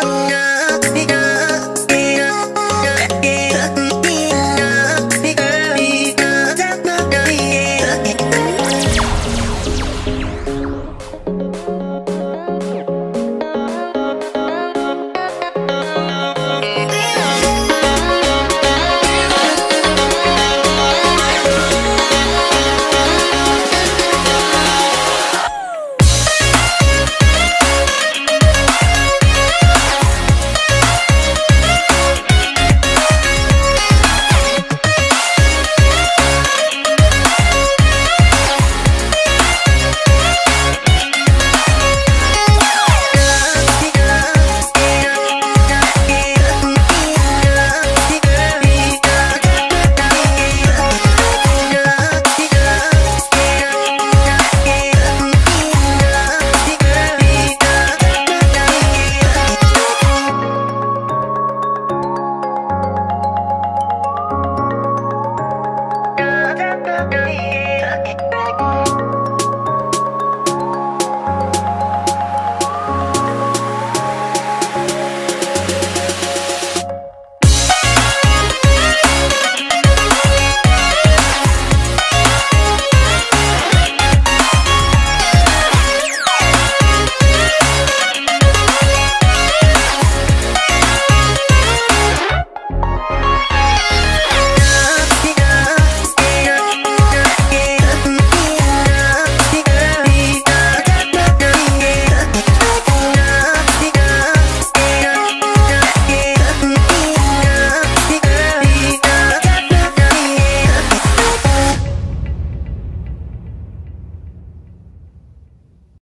yeah, yeah.